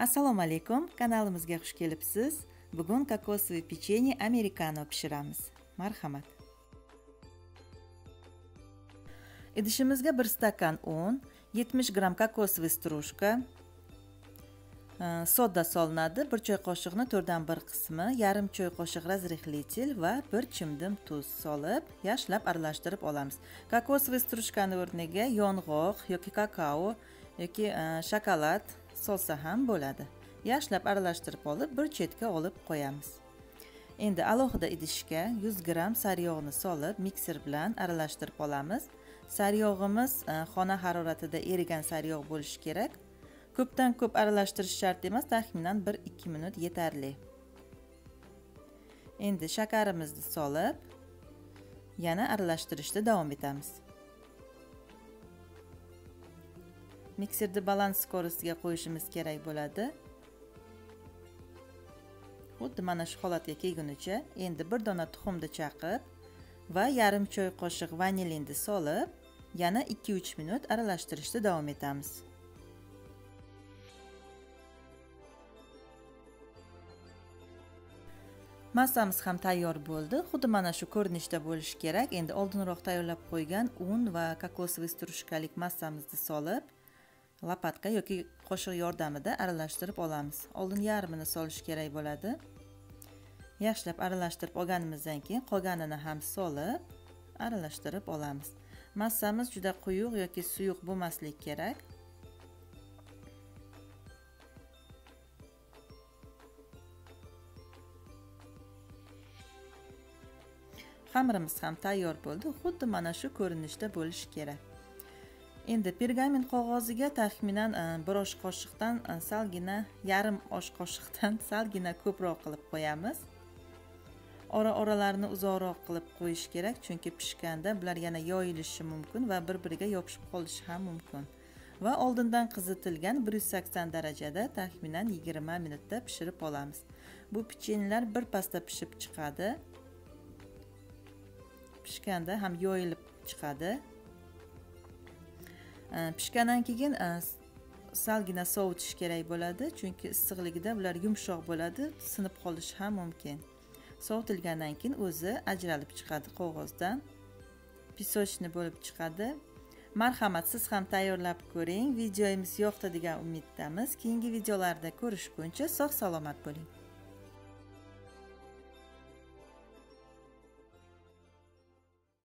assalomu alaykum kanalimizga xush kelibsiz bugun kokosовый pechenye amerikano pishiramiz marhamat idishimizga 1 stakan un 70 gramm kokosовый strushka soda solinadi 1 choy qoshiqni 4 dan 1 qismi yarim choy qoshiq razrihlitel va 1 chimdim tuz solib yaxshilab aralashtirib olamiz kokosовый strushkani o'rniga yong'oq yoki kakao yoki shokolad solsa ham bo'ladi. Yaxshilab aralashtirib olib bir chetga olib qo'yamiz. Endi alohida idishga 100 gramm sariyog'ni solib mikser bilan aralashtirib olamiz. Sariyog'imiz e, xona haroratida erigan sariyog' bo'lishi kerak. Ko'pdan ko'p aralashtirish shart emas taxminan 1-2 minut yetarli. Endi shakarimizni solib yana aralashtirishda davom etamiz. Mikserni balans skorostiga qo'yishimiz kerak bo'ladi. Xuddi mana shu holatga kelgunicha endi bir dona tuxumni chaqib va yarim choy qoshiq vanilinni solib yana 2-3 minut aralashtirishda davom etamiz. Massamiz ham tayyor bo'ldi. Xuddi mana shu ko'rinishda bo'lishi kerak. Endi oldinroq tayyorlab qo'ygan un va kokosovый strushkalik massamizni solib lopatka yoki qoshiq yordamida aralashtirib olamiz. Oldin yarmini solish kerak bo'ladi. Yaxshilab aralashtirib olganimizdan keyin qolganini ham solib aralashtirib olamiz. Massamiz juda quyuq yoki suyuq bo'lmasligi kerak. Xamirimiz ham tayyor bo'ldi. Xuddi mana shu ko'rinishda bo'lishi kerak. Endi pergament qog'oziga taxminan e, bir osh qoshiqdan e, salgina yarim osh qoshiqdan salgina ko'proq qilib qo'yamiz. Ora oralarini uzoqroq qilib qo'yish kerak chunki pishganda bular yana yoyilishi mumkin va bir biriga yopishib qolishi ham mumkin. Va oldindan qizitilgan 180 darajada taxminan 20 minutda pishirib olamiz. Bu pechenyelar bir pasda pishib chiqadi. Pishganda ham yoyilib chiqadi. Э, pishgandan keyin э, salgina sovutish kerak bo'ladi. Chunki issiqligida ular yumshoq bo'ladi. Sinib qolishi ham mumkin. Sovutilgandan keyin o'zi ajralib chiqadi qog'ozdan. Pisochni bo'lib chiqadi. Marhamat siz ham tayyorlab ko'ring. Videomiz yoqdi degan umiddamiz. Keyingi videolarda ko'rishguncha sog' salomat bo'ling.